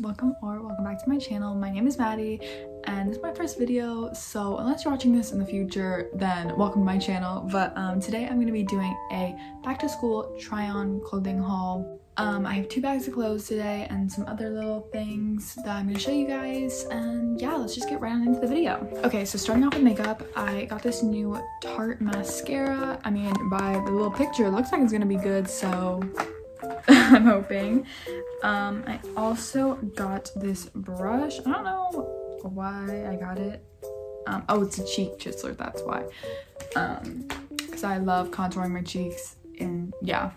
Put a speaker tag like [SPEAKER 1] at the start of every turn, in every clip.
[SPEAKER 1] welcome or welcome back to my channel. My name is Maddie and this is my first video so unless you're watching this in the future then welcome to my channel but um, today I'm going to be doing a back to school try on clothing haul. Um, I have two bags of clothes today and some other little things that I'm going to show you guys and yeah let's just get right on into the video. Okay so starting off with makeup I got this new Tarte mascara. I mean by the little picture it looks like it's going to be good so I'm hoping. Um, I also got this brush. I don't know why I got it. Um, oh, it's a cheek chiseler, that's why. Um, because I love contouring my cheeks and yeah.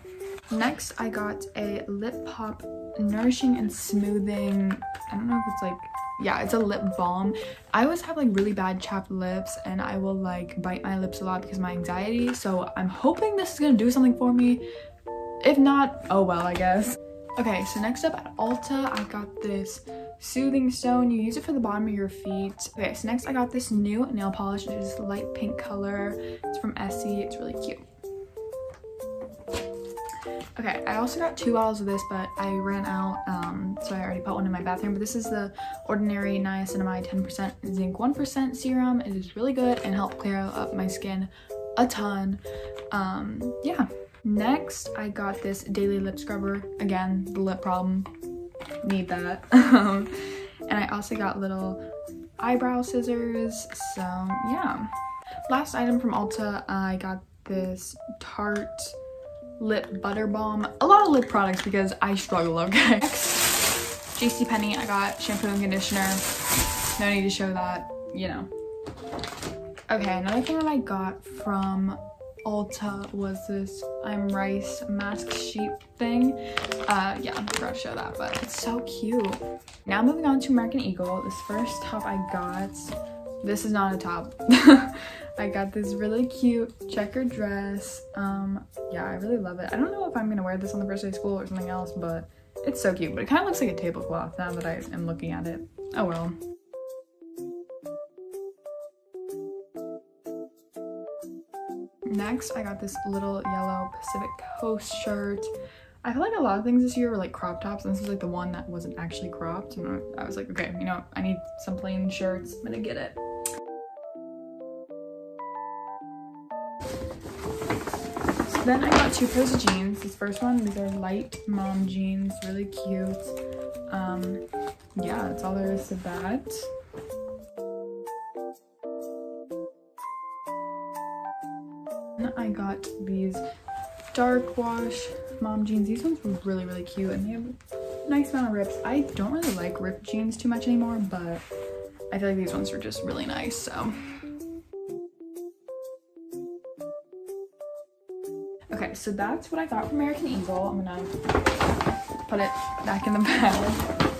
[SPEAKER 1] Next, I got a Lip Pop Nourishing and Smoothing. I don't know if it's like, yeah, it's a lip balm. I always have like really bad chapped lips and I will like bite my lips a lot because of my anxiety. So I'm hoping this is gonna do something for me. If not, oh well, I guess. Okay, so next up at Ulta, I got this Soothing Stone. You use it for the bottom of your feet. Okay, so next I got this new nail polish. It is light pink color. It's from Essie. It's really cute. Okay, I also got two bottles of this, but I ran out, um, so I already put one in my bathroom. But this is the Ordinary Niacinamide 10% Zinc 1% Serum. It is really good and help clear up my skin a ton. Um, yeah. Next, I got this Daily Lip Scrubber. Again, the lip problem. Need that. and I also got little eyebrow scissors. So, yeah. Last item from Ulta, I got this Tarte Lip Butter Balm. A lot of lip products because I struggle, okay? Next, JCPenney, I got shampoo and conditioner. No need to show that, you know. Okay, another thing that I got from Ulta was this I'm Rice mask sheep thing. Uh, yeah, I'm forgot to show that, but it's so cute. Now moving on to American Eagle. This first top I got, this is not a top. I got this really cute checkered dress. Um, yeah, I really love it. I don't know if I'm gonna wear this on the first day of school or something else, but it's so cute. But it kind of looks like a tablecloth now that I am looking at it. Oh well. Next, I got this little yellow Pacific Coast shirt. I feel like a lot of things this year were like crop tops, and this was like the one that wasn't actually cropped. And I was like, okay, you know, I need some plain shirts. I'm gonna get it. So then I got two pairs of jeans. This first one, these are light mom jeans, really cute. Um, yeah, that's all there is to that. I got these dark wash mom jeans. These ones were really, really cute and they have a nice amount of rips. I don't really like ripped jeans too much anymore, but I feel like these ones are just really nice, so. Okay, so that's what I got from American Eagle. I'm gonna put it back in the bag.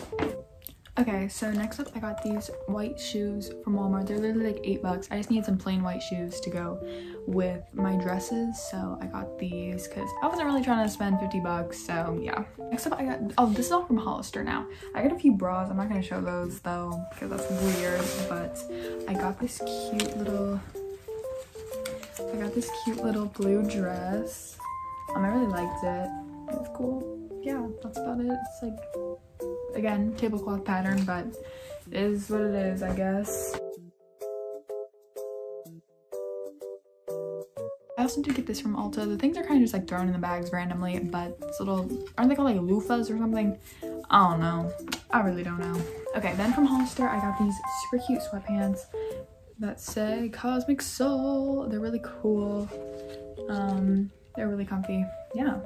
[SPEAKER 1] Okay, so next up I got these white shoes from Walmart. They're literally like eight bucks. I just need some plain white shoes to go with my dresses. So I got these because I wasn't really trying to spend 50 bucks. So yeah. Next up I got, oh, this is all from Hollister now. I got a few bras. I'm not gonna show those though because that's weird. But I got this cute little, I got this cute little blue dress. Um, I really liked it. It was cool. Yeah, that's about it. It's like again, tablecloth pattern, but it is what it is, I guess. I also did get this from Ulta. The things are kind of just like thrown in the bags randomly, but it's little, aren't they called like loofahs or something? I don't know. I really don't know. Okay, then from Hollister, I got these super cute sweatpants that say Cosmic Soul. They're really cool. Um, they're really comfy. Yeah.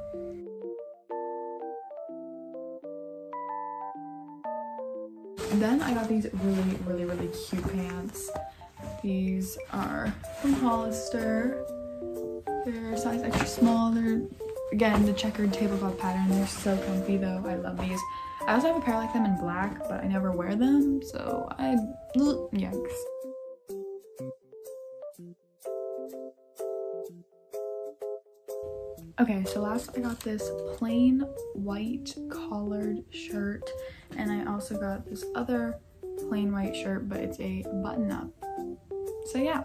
[SPEAKER 1] Then I got these really, really, really cute pants. These are from Hollister. They're size extra small. They're, again, the checkered tablecloth pattern. They're so comfy though. I love these. I also have a pair like them in black, but I never wear them, so I, yikes. Okay, so last I got this plain white collared shirt and I also got this other plain white shirt, but it's a button up. So yeah,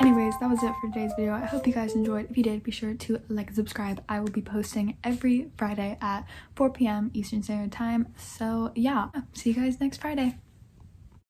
[SPEAKER 1] anyways that was it for today's video. I hope you guys enjoyed. If you did be sure to like and subscribe. I will be posting every friday at 4 p.m eastern standard time. So yeah. See you guys next friday